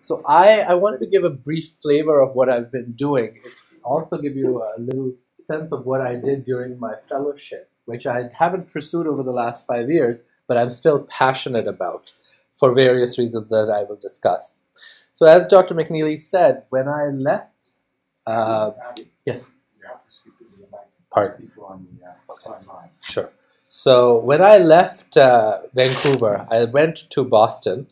So I, I wanted to give a brief flavor of what I've been doing. Also give you a little sense of what I did during my fellowship, which I haven't pursued over the last five years, but I'm still passionate about for various reasons that I will discuss. So as Dr. McNeely said, when I left, uh, yes. You have to speak into the. Pardon. On the uh. Sure. So when I left uh, Vancouver, I went to Boston,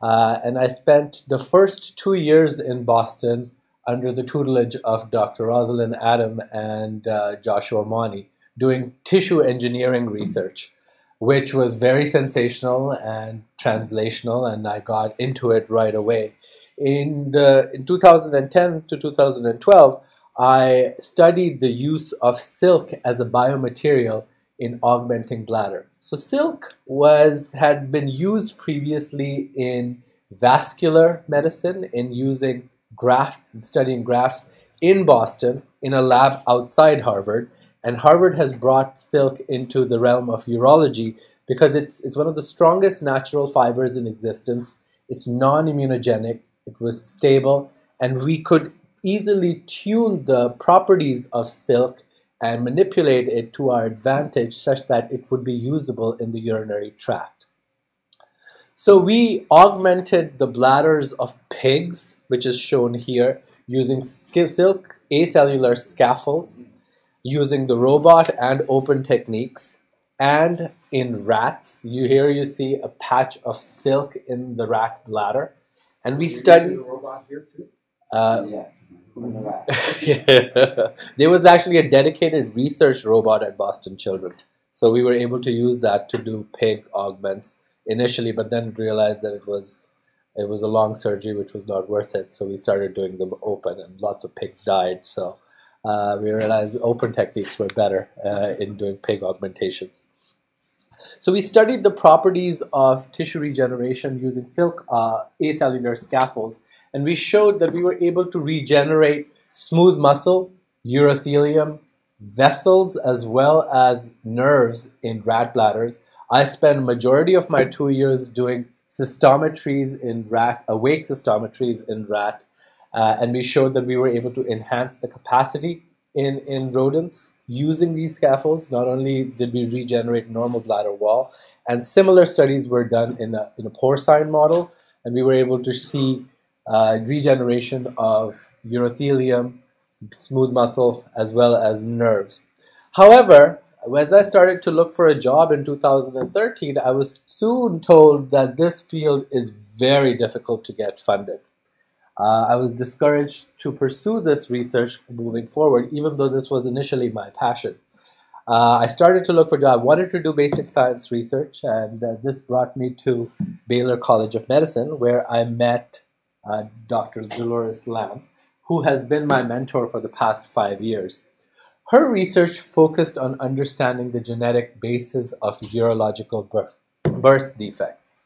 uh, and I spent the first two years in Boston under the tutelage of Dr. Rosalind Adam and uh, Joshua Mani doing tissue engineering research, which was very sensational and translational, and I got into it right away. In the in 2010 to 2012, I studied the use of silk as a biomaterial in augmenting bladder. So silk was had been used previously in vascular medicine in using grafts and studying grafts in Boston in a lab outside Harvard. And Harvard has brought silk into the realm of urology because it's, it's one of the strongest natural fibers in existence. It's non immunogenic, it was stable, and we could easily tune the properties of silk and manipulate it to our advantage such that it would be usable in the urinary tract. So we augmented the bladders of pigs, which is shown here, using silk acellular scaffolds, using the robot and open techniques, and in rats. You here you see a patch of silk in the rat bladder, and we studied. the robot here too? Uh, yeah. yeah. there was actually a dedicated research robot at Boston Children. So we were able to use that to do pig augments initially, but then realized that it was it was a long surgery which was not worth it. So we started doing them open, and lots of pigs died. So uh, we realized open techniques were better uh, in doing pig augmentations. So we studied the properties of tissue regeneration using silk uh, acellular scaffolds, and we showed that we were able to regenerate smooth muscle, urothelium, vessels, as well as nerves in rat bladders. I spent majority of my two years doing cystometries in rat, awake cystometries in rat, uh, and we showed that we were able to enhance the capacity in, in rodents using these scaffolds. Not only did we regenerate normal bladder wall, and similar studies were done in a, in a porcine model, and we were able to see uh, regeneration of urothelium, smooth muscle, as well as nerves. However, as I started to look for a job in 2013, I was soon told that this field is very difficult to get funded. Uh, I was discouraged to pursue this research moving forward, even though this was initially my passion. Uh, I started to look for jobs. I wanted to do basic science research, and uh, this brought me to Baylor College of Medicine, where I met uh, Dr. Dolores Lamb, who has been my mentor for the past five years. Her research focused on understanding the genetic basis of urological birth, birth defects.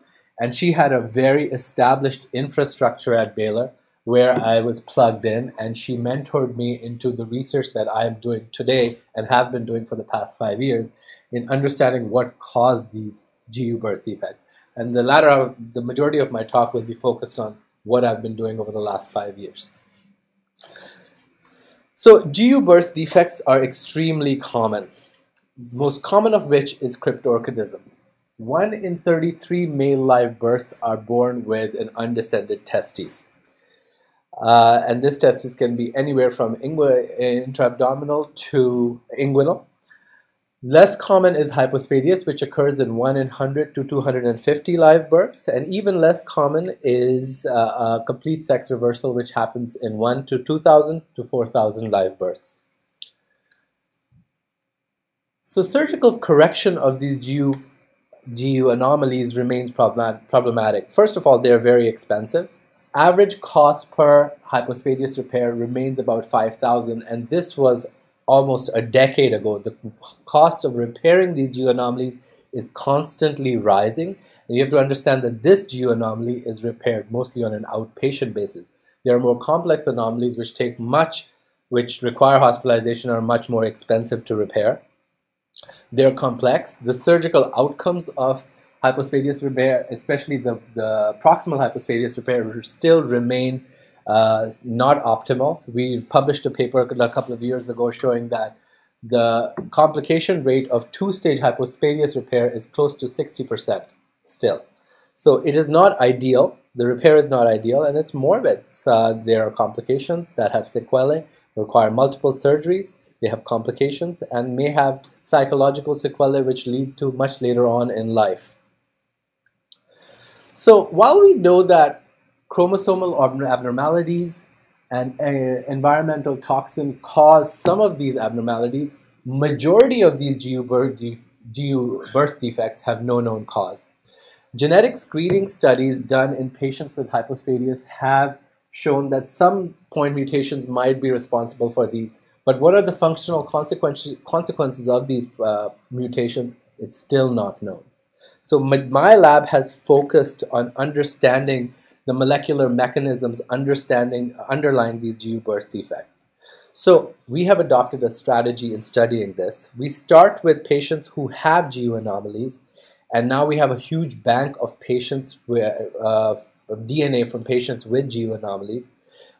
And she had a very established infrastructure at Baylor where I was plugged in, and she mentored me into the research that I am doing today and have been doing for the past five years in understanding what caused these GU birth defects. And the latter, the majority of my talk will be focused on what I've been doing over the last five years. So GU birth defects are extremely common, most common of which is cryptorchidism. One in 33 male live births are born with an undescended testes. Uh, and this testis can be anywhere from intra-abdominal to inguinal. Less common is hypospadias, which occurs in 1 in 100 to 250 live births, and even less common is uh, a complete sex reversal, which happens in 1 to 2,000 to 4,000 live births. So surgical correction of these GU, GU anomalies remains problematic. First of all, they're very expensive. Average cost per hypospadias repair remains about 5,000, and this was almost a decade ago, the cost of repairing these GU anomalies is constantly rising. And you have to understand that this GU anomaly is repaired mostly on an outpatient basis. There are more complex anomalies which take much, which require hospitalization are much more expensive to repair. They're complex. The surgical outcomes of hypospadias repair, especially the, the proximal hypospadias repair, still remain uh, not optimal. We published a paper a couple of years ago showing that the complication rate of two-stage hypospadias repair is close to 60% still. So it is not ideal. The repair is not ideal, and it's morbid. Uh, there are complications that have sequelae, require multiple surgeries, they have complications, and may have psychological sequelae which lead to much later on in life. So while we know that chromosomal abnormalities and uh, environmental toxin cause some of these abnormalities, majority of these GU birth, defects have no known cause. Genetic screening studies done in patients with hypospadias have shown that some point mutations might be responsible for these. But what are the functional consequences, consequences of these uh, mutations? It's still not known. So my lab has focused on understanding the molecular mechanisms understanding underlying these GU birth defect. So we have adopted a strategy in studying this. We start with patients who have GU anomalies, and now we have a huge bank of patients with uh, DNA from patients with GU anomalies.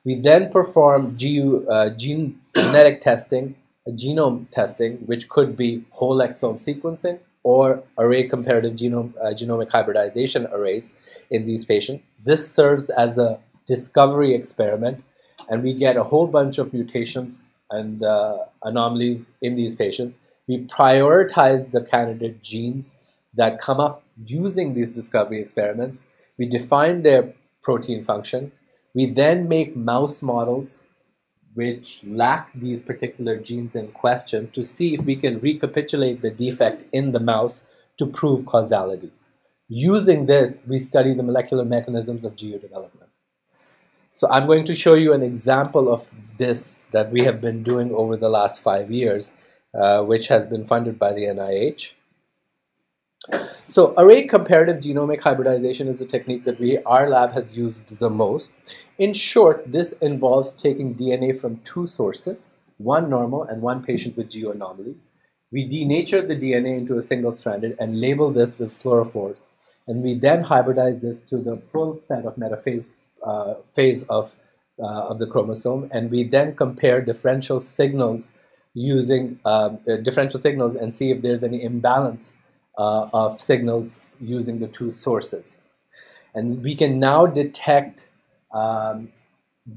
We then perform GU uh, gene genetic testing, genome testing, which could be whole exome sequencing or array comparative genome, uh, genomic hybridization arrays in these patients. This serves as a discovery experiment, and we get a whole bunch of mutations and uh, anomalies in these patients. We prioritize the candidate genes that come up using these discovery experiments. We define their protein function. We then make mouse models which lack these particular genes in question to see if we can recapitulate the defect in the mouse to prove causalities. Using this, we study the molecular mechanisms of GU development. So I'm going to show you an example of this that we have been doing over the last five years, uh, which has been funded by the NIH. So array comparative genomic hybridization is a technique that we, our lab has used the most. In short, this involves taking DNA from two sources, one normal and one patient with GU anomalies. We denature the DNA into a single stranded and label this with fluorophores. And we then hybridize this to the full set of metaphase uh, phase of, uh, of the chromosome. And we then compare differential signals using uh, differential signals and see if there's any imbalance of signals using the two sources. And we can now detect um,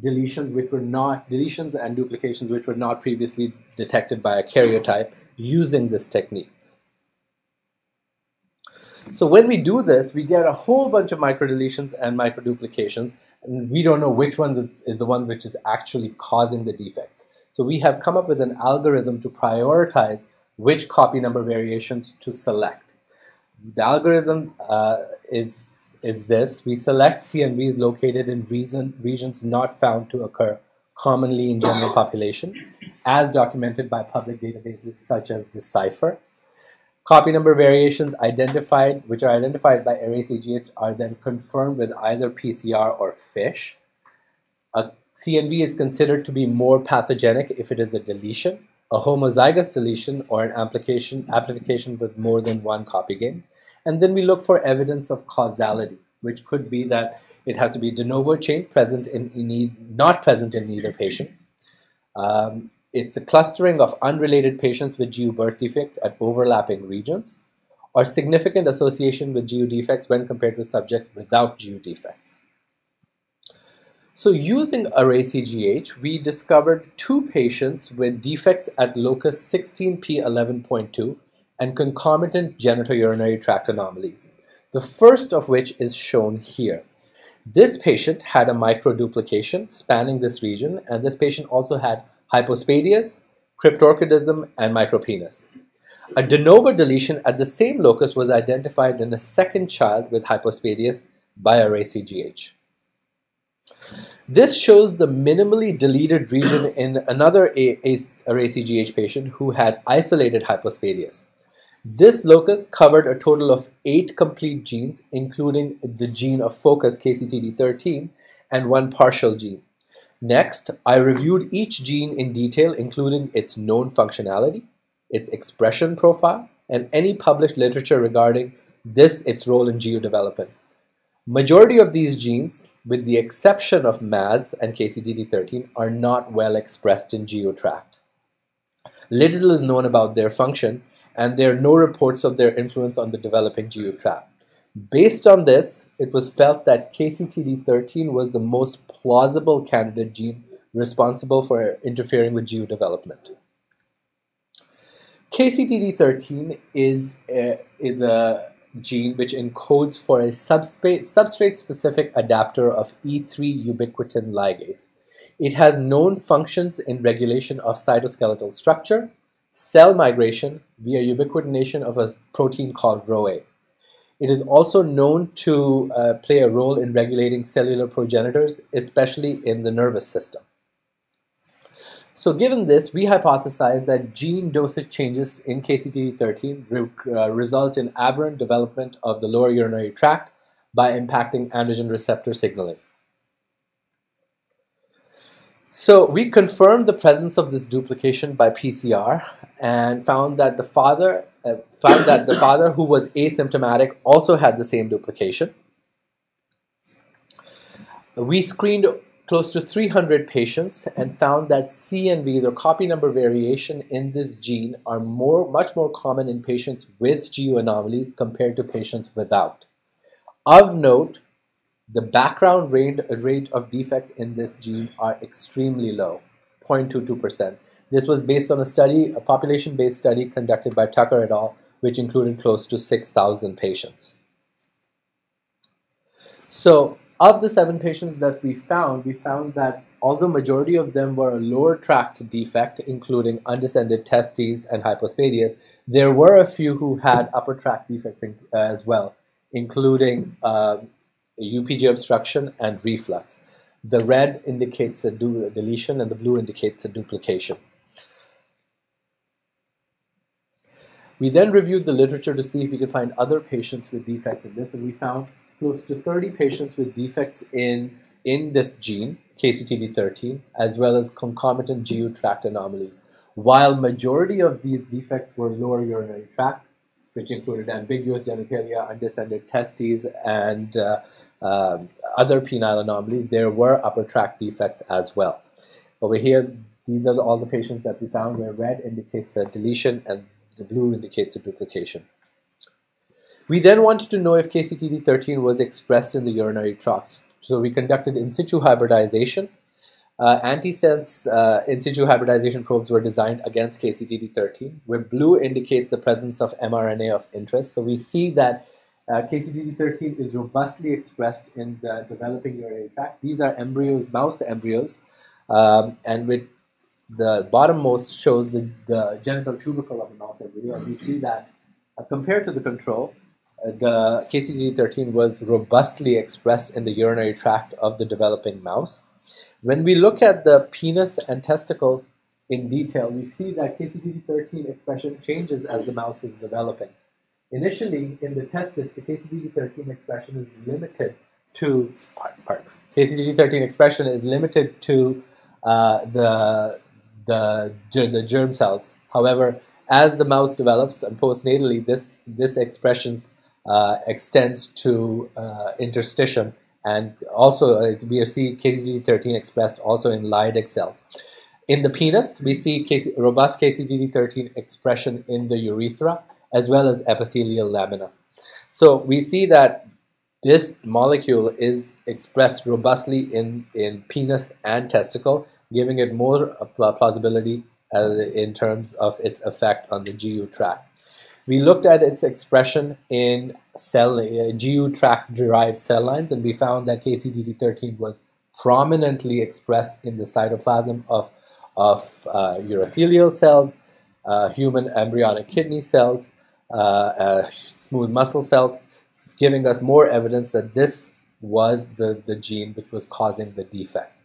deletions which were not, deletions and duplications which were not previously detected by a karyotype using this techniques. So when we do this, we get a whole bunch of microdeletions and microduplications, and we don't know which one is, is the one which is actually causing the defects. So we have come up with an algorithm to prioritize which copy number variations to select. The algorithm uh, is, is this. We select CNVs located in reason, regions not found to occur commonly in general population, as documented by public databases such as Decipher. Copy number variations identified, which are identified by ArrayCGH, are then confirmed with either PCR or FISH. A CNV is considered to be more pathogenic if it is a deletion, a homozygous deletion or an amplification, amplification with more than one copy gain. And then we look for evidence of causality, which could be that it has to be de novo chain present in, in not present in either patient. Um, it's a clustering of unrelated patients with GU birth defects at overlapping regions, or significant association with GU defects when compared with subjects without GU defects. So using ArrayCGH, we discovered two patients with defects at locus 16p11.2 and concomitant genitourinary tract anomalies, the first of which is shown here. This patient had a microduplication spanning this region, and this patient also had hypospadias, cryptorchidism, and micropenis. A de novo deletion at the same locus was identified in a second child with hypospadias by ArrayCGH. This shows the minimally deleted region in another ArrayCGH patient who had isolated hypospadias. This locus covered a total of eight complete genes, including the gene of focus KCTD13 and one partial gene. Next, I reviewed each gene in detail, including its known functionality, its expression profile, and any published literature regarding this its role in GU development. Majority of these genes, with the exception of MAZ and KCTD13, are not well expressed in GU tract. Little is known about their function, and there are no reports of their influence on the developing GU tract. Based on this, it was felt that KCTD13 was the most plausible candidate gene responsible for interfering with GU development. KCTD13 is is a gene which encodes for a substrate-specific adapter of E3 ubiquitin ligase. It has known functions in regulation of cytoskeletal structure, cell migration via ubiquitination of a protein called RhoA. It is also known to uh, play a role in regulating cellular progenitors, especially in the nervous system. So given this, we hypothesize that gene dosage changes in KCTD13 re uh, result in aberrant development of the lower urinary tract by impacting androgen receptor signaling. So we confirmed the presence of this duplication by PCR and found that the father uh, found that the father who was asymptomatic also had the same duplication. We screened close to 300 patients and found that CNVs or copy number variation in this gene are more, much more common in patients with GU anomalies compared to patients without. Of note, the background rate, rate of defects in this gene are extremely low, 0.22%. This was based on a study, a population-based study conducted by Tucker et al., which included close to 6,000 patients. So of the seven patients that we found, we found that although majority of them were a lower tract defect, including undescended testes and hypospadias, there were a few who had upper tract defects in, uh, as well, including uh, UPG obstruction and reflux. The red indicates a deletion and the blue indicates a duplication. We then reviewed the literature to see if we could find other patients with defects in this, and we found close to 30 patients with defects in, in this gene, KCTD13, as well as concomitant GU tract anomalies. While majority of these defects were lower urinary tract, which included ambiguous genitalia, undescended testes, and uh, um, other penile anomalies, there were upper tract defects as well. Over here, these are all the patients that we found where red indicates a deletion and the blue indicates a duplication. We then wanted to know if KCTD13 was expressed in the urinary tract. So we conducted in situ hybridization. Uh, antisense uh, in situ hybridization probes were designed against KCTD13, where blue indicates the presence of mRNA of interest. So we see that uh, KCTD13 is robustly expressed in the developing urinary tract. These are embryos, mouse embryos, um, and with the bottommost shows the, the genital tubercle of a mouse embryo, and we see that uh, compared to the control, the KCTD13 was robustly expressed in the urinary tract of the developing mouse. When we look at the penis and testicle in detail, we see that KCTD13 expression changes as the mouse is developing. Initially, in the testis, the KCTD13 expression is limited to, pardon, KCTD13 expression is limited to uh, the, the, the germ cells. However, as the mouse develops and postnatally, this, this expression extends to uh, interstitium and also uh, we see KCTD13 expressed also in Leydig cells. In the penis, we see KC, robust KCTD13 expression in the urethra as well as epithelial lamina. So we see that this molecule is expressed robustly in, in penis and testicle, giving it more plausibility uh, in terms of its effect on the GU tract. We looked at its expression in cell uh, GU tract derived cell lines and we found that KCTD13 was prominently expressed in the cytoplasm of, of uh, urothelial cells, uh, human embryonic kidney cells, uh, uh, smooth muscle cells, giving us more evidence that this was the, the gene which was causing the defect.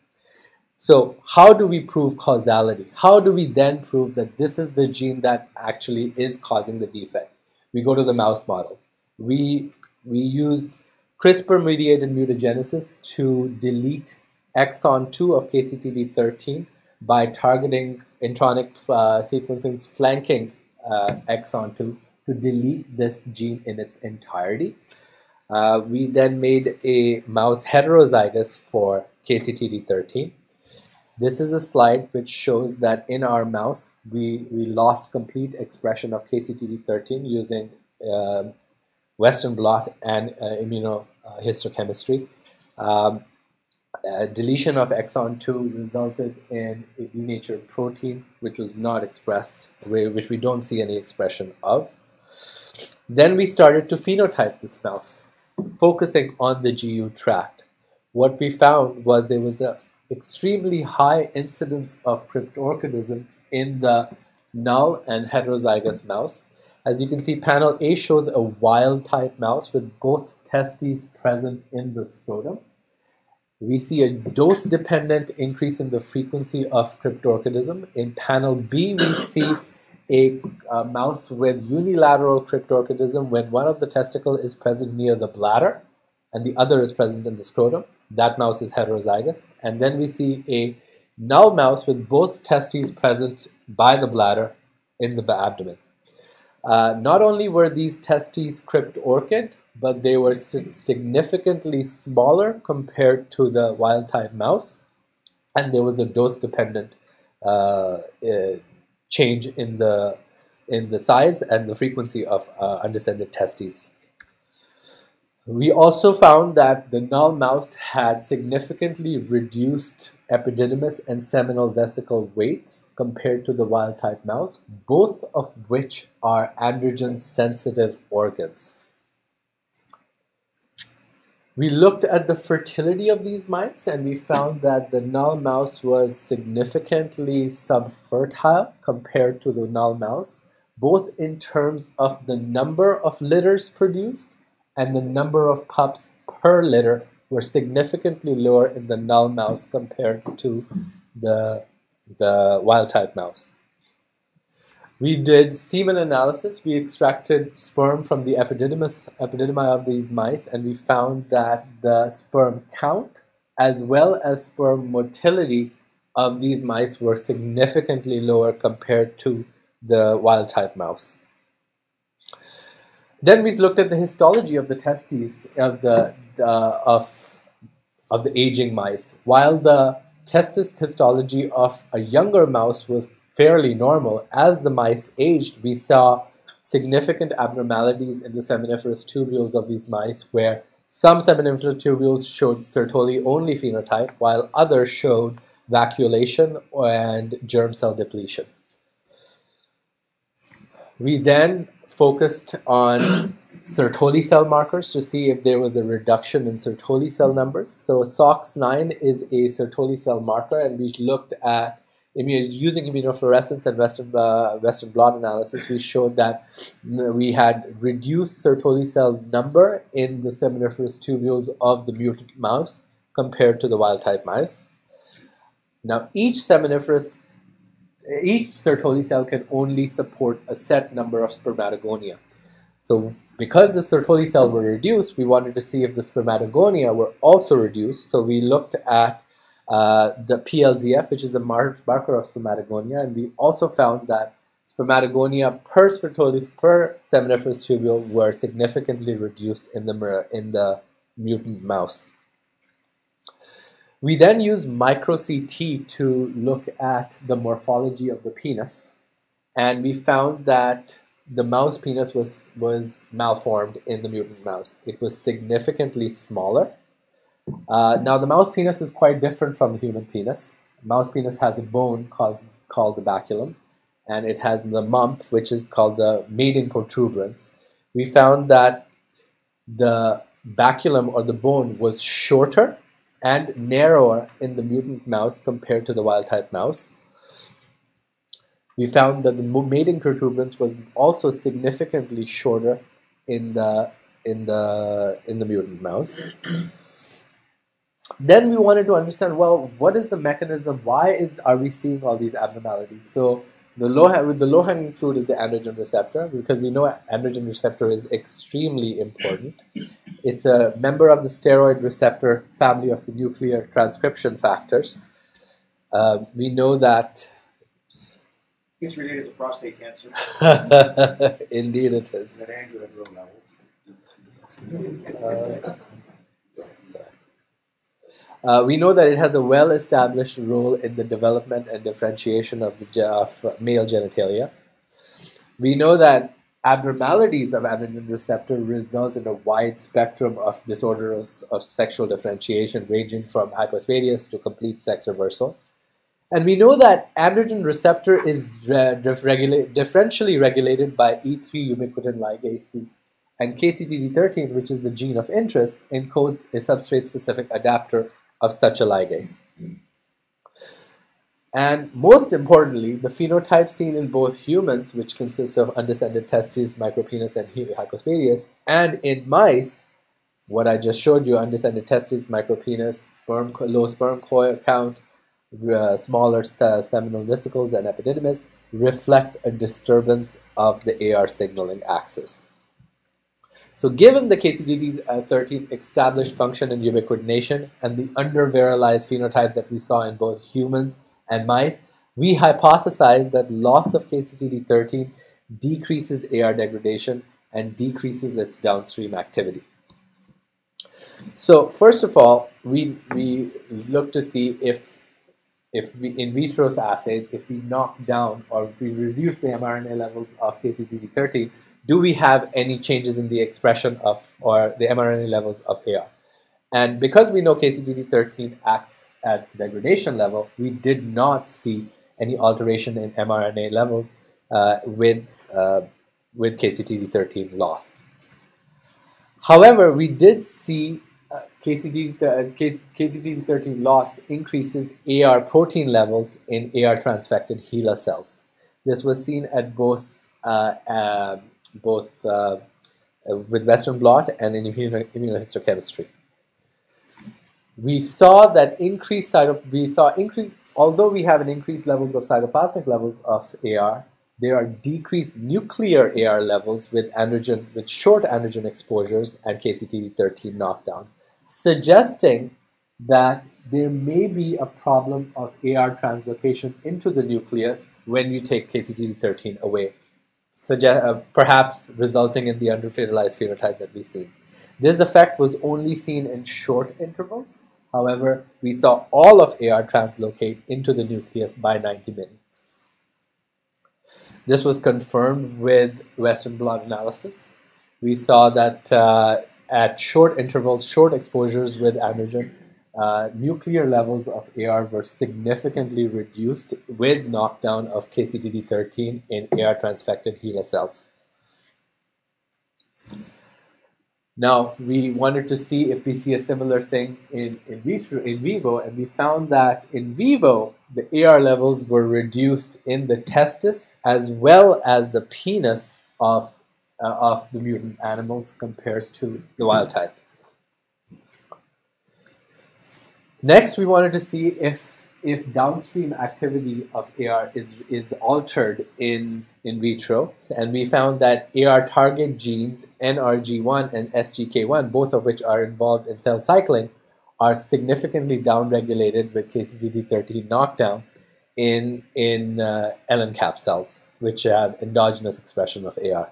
So how do we prove causality? How do we then prove that this is the gene that actually is causing the defect? We go to the mouse model. We, we used CRISPR-mediated mutagenesis to delete exon 2 of KCTD13 by targeting intronic uh, flanking uh, exon 2 to delete this gene in its entirety. Uh, we then made a mouse heterozygous for KCTD13. This is a slide which shows that in our mouse, we, we lost complete expression of KCTD13 using uh, Western blot and uh, immunohistochemistry. Um, uh, deletion of exon 2 resulted in a denatured protein which was not expressed, which we don't see any expression of. Then we started to phenotype this mouse, focusing on the GU tract. What we found was there was an extremely high incidence of cryptorchidism in the null and heterozygous mouse. As you can see, panel A shows a wild type mouse with both testes present in the scrotum we see a dose-dependent increase in the frequency of cryptorchidism. In panel B, we see a, a, mouse with unilateral cryptorchidism when one of the testicle is present near the bladder and the other is present in the scrotum. That mouse is heterozygous. And then we see a null mouse with both testes present by the bladder in the abdomen. Uh, not only were these testes cryptorchid, but they were significantly smaller compared to the wild type mouse, and there was a dose dependent uh, uh, change in the in the size and the frequency of uh, undescended testes. We also found that the null mouse had significantly reduced epididymis and seminal vesicle weights compared to the wild type mouse, both of which are androgen sensitive organs. We looked at the fertility of these mice and we found that the null mouse was significantly subfertile compared to the null mouse, both in terms of the number of litters produced and the number of pups per litter were significantly lower in the null mouse compared to the, the wild type mouse. We did semen analysis. We extracted sperm from the epididymis, epididymi of these mice, and we found that the sperm count as well as sperm motility of these mice were significantly lower compared to the wild type mouse. Then we looked at the histology of the testes of the uh, of of the aging mice. While the testis histology of a younger mouse was fairly normal. As the mice aged, we saw significant abnormalities in the seminiferous tubules of these mice where some seminiferous tubules showed Sertoli-only phenotype while others showed vacuolation and germ cell depletion. We then focused on Sertoli cell markers to see if there was a reduction in Sertoli cell numbers. So SOX9 is a Sertoli cell marker and we looked at using immunofluorescence and Western, uh, Western blot analysis, we showed that we had reduced Sertoli cell number in the seminiferous tubules of the mutant mouse compared to the wild type mouse. Now, each seminiferous, each Sertoli cell can only support a set number of spermatogonia. So, because the Sertoli cell were reduced, we wanted to see if the spermatogonia were also reduced. So, we looked at uh, the PLZF, which is a marker of spermatogonia, and we also found that spermatogonia per spertolis per seminiferous tubule were significantly reduced in the in the mutant mouse. We then used micro CT to look at the morphology of the penis, and we found that the mouse penis was was malformed in the mutant mouse. It was significantly smaller uh, now, the mouse penis is quite different from the human penis. Mouse penis has a bone called, called the baculum, and it has the mump, which is called the mating protuberance. We found that the baculum or the bone was shorter and narrower in the mutant mouse compared to the wild type mouse. We found that the mating protuberance was also significantly shorter in the in the in the mutant mouse. then we wanted to understand well what is the mechanism why is are we seeing all these abnormalities so the low the low hanging fruit is the androgen receptor because we know androgen receptor is extremely important it's a member of the steroid receptor family of the nuclear transcription factors uh, we know that It's related to prostate cancer. Indeed, it is. Had low levels. Uh, Uh, we know that it has a well-established role in the development and differentiation of, the, of male genitalia. We know that abnormalities of androgen receptor result in a wide spectrum of disorders of sexual differentiation, ranging from hypospadias to complete sex reversal. And we know that androgen receptor is regula- differentially regulated by E3 ubiquitin ligases, and KCTD13, which is the gene of interest, encodes a substrate-specific adapter of such a ligase. And most importantly, the phenotype seen in both humans, which consist of undescended testes, micropenis, and hypospadias, and in mice, what I just showed you, undescended testes, micropenis, sperm, low sperm count, uh, smaller uh, seminal vesicles, and epididymis, reflect a disturbance of the AR signaling axis. So given the KCDD13 uh, established function in ubiquitination and the under-virilized phenotype that we saw in both humans and mice, we hypothesized that loss of KCTD13 decreases AR degradation and decreases its downstream activity. So first of all, we, we look to see if, if we, in vitro assays, if we knock down or we reduce the mRNA levels of KCTD13, do we have any changes in the expression of or the mRNA levels of AR? And because we know KCTD13 acts at degradation level, we did not see any alteration in mRNA levels uh, with, uh, with KCTD13 loss. However, we did see uh, KCTD, uh, K- KCTD13 loss increases AR protein levels in AR transfected HeLa cells. This was seen at both uh, uh, both uh, with Western blot and in immunohistochemistry. We saw that increased we saw increase although we have an increased levels of cytoplasmic levels of AR, there are decreased nuclear AR levels with androgen with short androgen exposures and KCTD13 knockdown, suggesting that there may be a problem of AR translocation into the nucleus when you take KCTD13 away suggest, uh, perhaps resulting in the underfertilized phenotype that we see. This effect was only seen in short intervals. However, we saw all of AR translocate into the nucleus by 90 minutes. This was confirmed with Western blot analysis. We saw that uh, at short intervals, short exposures with androgen, uh, nuclear levels of AR were significantly reduced with knockdown of KCTD13 in AR transfected HeLa cells. Now, we wanted to see if we see a similar thing in, in, vitro, in vivo, and we found that in vivo, the AR levels were reduced in the testis as well as the penis of, uh, of the mutant animals compared to the wild type. Next, we wanted to see if if downstream activity of AR is is altered in in vitro, and we found that AR target genes NRG1 and SGK1, both of which are involved in cell cycling, are significantly downregulated with KCTD13 knockdown in in uh, LNCAP cells, which have endogenous expression of AR.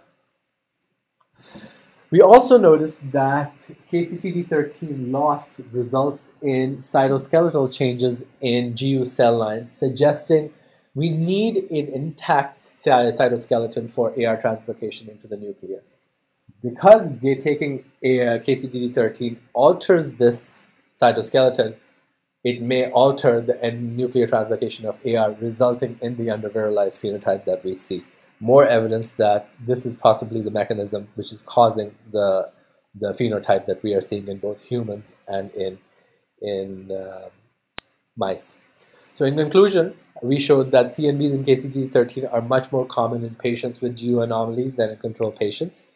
We also noticed that KCTD13 loss results in cytoskeletal changes in GU cell lines, suggesting we need an intact cytoskeleton for AR translocation into the nucleus. Because taking uh, KCTD13 alters this cytoskeleton, it may alter the nuclear translocation of AR, resulting in the undervirilized phenotype that we see more evidence that this is possibly the mechanism which is causing the the phenotype that we are seeing in both humans and in in uh, mice. So in conclusion, we showed that CNVs and KCTD13 are much more common in patients with GU anomalies than in control patients.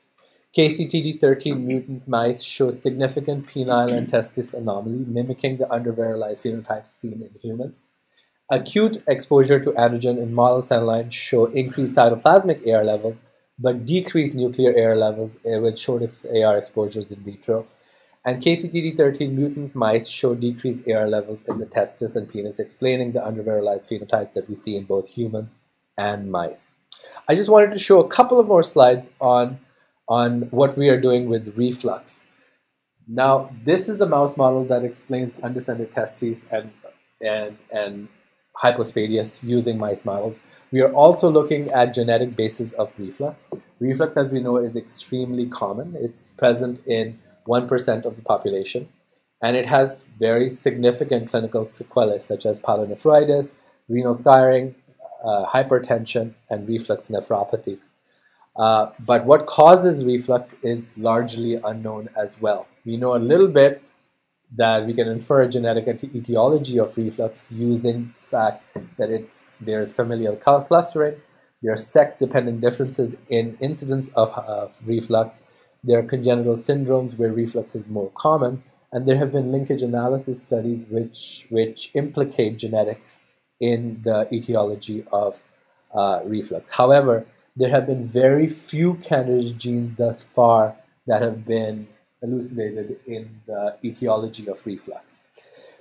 KCTD13 mutant mice show significant penile and testis anomaly, mimicking the undervirilized phenotype seen in humans. Acute exposure to androgen in model cell lines show increased cytoplasmic AR levels, but decreased nuclear AR levels eh, with short AR exposures in vitro. And KCTD13 mutant mice show decreased AR levels in the testis and penis, explaining the undervirilized phenotype that we see in both humans and mice. I just wanted to show a couple of more slides on, on what we are doing with reflux. Now, this is a mouse model that explains undescended testes and, and, and hypospadias using mice models. We are also looking at genetic basis of reflux. Reflux, as we know, is extremely common. It's present in 1% of the population, and it has very significant clinical sequelae such as pyelonephritis, renal scarring, uh, hypertension, and reflux nephropathy. Uh, but what causes reflux is largely unknown as well. We know a little bit that we can infer a genetic etiology of reflux using the fact that it's, there's familial clustering, there are sex-dependent differences in incidence of, of reflux, there are congenital syndromes where reflux is more common, and there have been linkage analysis studies which, which implicate genetics in the etiology of uh, reflux. However, there have been very few candidate genes thus far that have been elucidated in the etiology of reflux.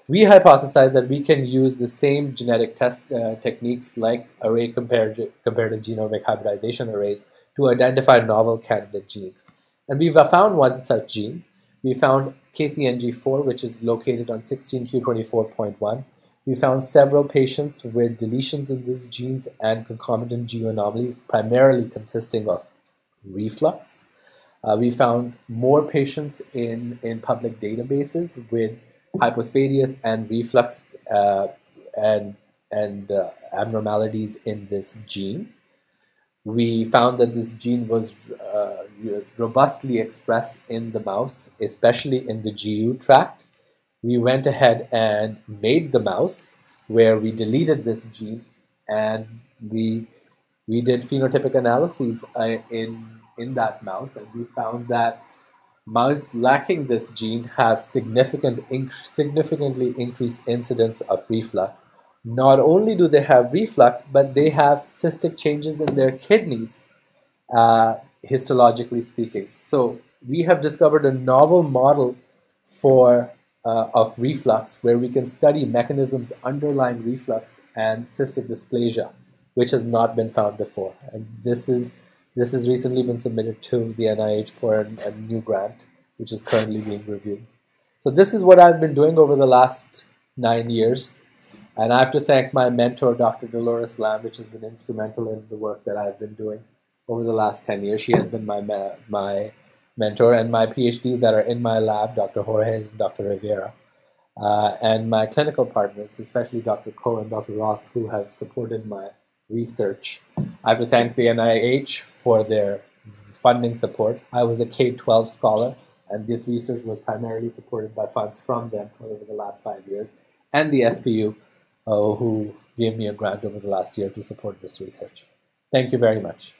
We hypothesize that we can use the same genetic test uh, techniques like array comparative, comparative genomic hybridization arrays to identify novel candidate genes. And we've found one such gene. We found KCNG4, which is located on 16q24.1. We found several patients with deletions in these genes and concomitant geoanomalies, primarily consisting of reflux. Uh, we found more patients in, in public databases with hypospadias and reflux uh, and, and uh, abnormalities in this gene. We found that this gene was uh, robustly expressed in the mouse, especially in the GU tract. We went ahead and made the mouse where we deleted this gene and we, we did phenotypic analyses uh, in in that mouse and we found that mice lacking this gene have significant inc significantly increased incidence of reflux. Not only do they have reflux, but they have cystic changes in their kidneys, uh, histologically speaking. So we have discovered a novel model for uh, of reflux where we can study mechanisms underlying reflux and cystic dysplasia, which has not been found before. And this is this has recently been submitted to the NIH for a new grant, which is currently being reviewed. So this is what I've been doing over the last nine years. And I have to thank my mentor, Dr. Dolores Lamb, which has been instrumental in the work that I've been doing over the last 10 years. She has been my, my mentor and my PhDs that are in my lab, Dr. Jorge and Dr. Rivera. Uh, and my clinical partners, especially Dr. Cohen and Dr. Roth, who have supported my research. I have to thank the NIH for their funding support. I was a K 12 scholar, and this research was primarily supported by funds from them over the last five years, and the SPU, uh, who gave me a grant over the last year to support this research. Thank you very much.